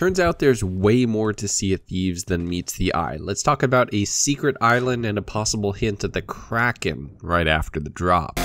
Turns out there's way more to Sea of Thieves than meets the eye. Let's talk about a secret island and a possible hint at the Kraken right after the drop.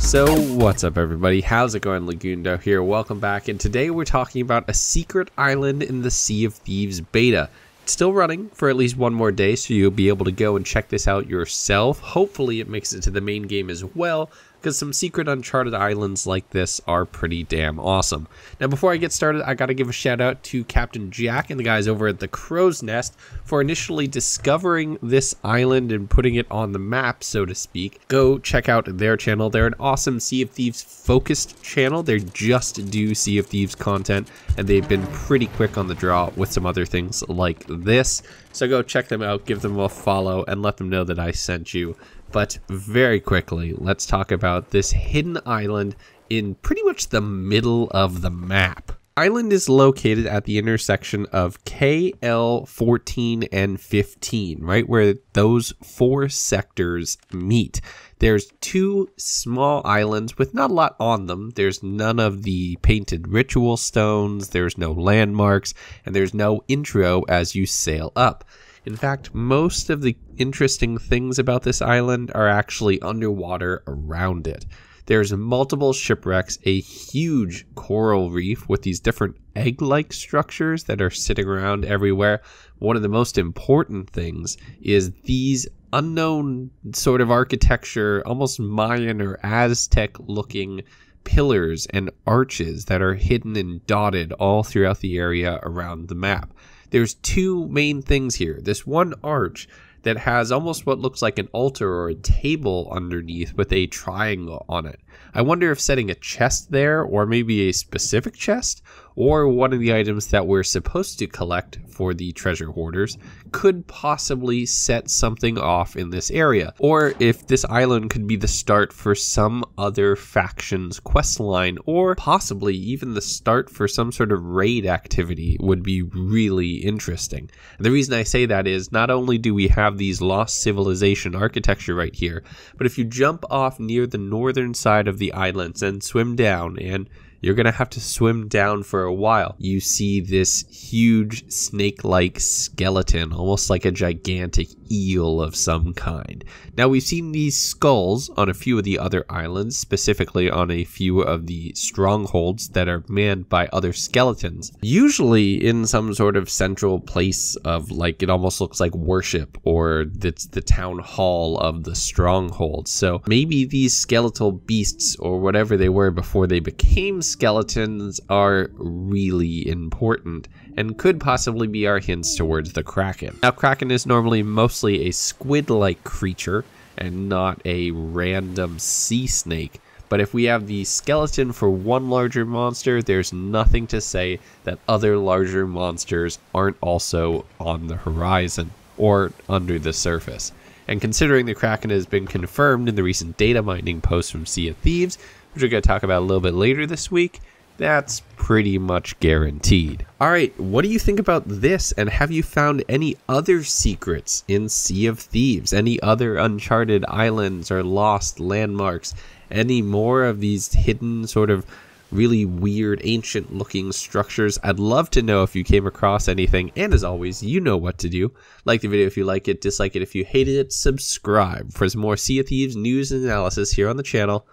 So, what's up everybody? How's it going? Legundo here. Welcome back. And today we're talking about a secret island in the Sea of Thieves beta. It's still running for at least one more day, so you'll be able to go and check this out yourself. Hopefully it makes it to the main game as well, because some secret uncharted islands like this are pretty damn awesome. Now, before I get started, I gotta give a shout out to Captain Jack and the guys over at the Crow's Nest for initially discovering this island and putting it on the map, so to speak. Go check out their channel. They're an awesome Sea of Thieves focused channel. They just do Sea of Thieves content, and they've been pretty quick on the draw with some other things like this. So go check them out, give them a follow, and let them know that I sent you. But very quickly, let's talk about this hidden island in pretty much the middle of the map. Island is located at the intersection of KL 14 and 15, right where those four sectors meet. There's two small islands with not a lot on them. There's none of the painted ritual stones, there's no landmarks, and there's no intro as you sail up. In fact, most of the interesting things about this island are actually underwater around it. There's multiple shipwrecks, a huge coral reef with these different egg like structures that are sitting around everywhere. One of the most important things is these unknown sort of architecture, almost Mayan or Aztec looking pillars and arches that are hidden and dotted all throughout the area around the map there's two main things here. This one arch that has almost what looks like an altar or a table underneath with a triangle on it. I wonder if setting a chest there, or maybe a specific chest, or one of the items that we're supposed to collect for the treasure hoarders could possibly set something off in this area, or if this island could be the start for some other faction's quest line, or possibly even the start for some sort of raid activity would be really interesting. And the reason I say that is not only do we have these lost civilization architecture right here, but if you jump off near the northern side of the islands and swim down and you're going to have to swim down for a while. You see this huge snake like skeleton, almost like a gigantic eel of some kind. Now, we've seen these skulls on a few of the other islands, specifically on a few of the strongholds that are manned by other skeletons, usually in some sort of central place of like it almost looks like worship or it's the town hall of the stronghold. So maybe these skeletal beasts or whatever they were before they became skeletons are really important and could possibly be our hints towards the Kraken. Now, Kraken is normally mostly a squid-like creature and not a random sea snake, but if we have the skeleton for one larger monster, there's nothing to say that other larger monsters aren't also on the horizon or under the surface. And considering the Kraken has been confirmed in the recent data mining post from Sea of Thieves, which we're going to talk about a little bit later this week, that's pretty much guaranteed. All right, what do you think about this? And have you found any other secrets in Sea of Thieves? Any other uncharted islands or lost landmarks? Any more of these hidden sort of really weird ancient looking structures. I'd love to know if you came across anything. And as always, you know what to do. Like the video if you like it, dislike it if you hated it, subscribe for some more Sea of Thieves news and analysis here on the channel.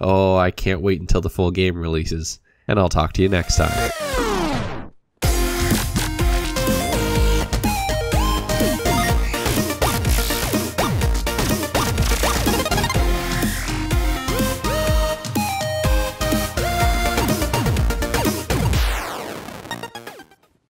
Oh, I can't wait until the full game releases and I'll talk to you next time.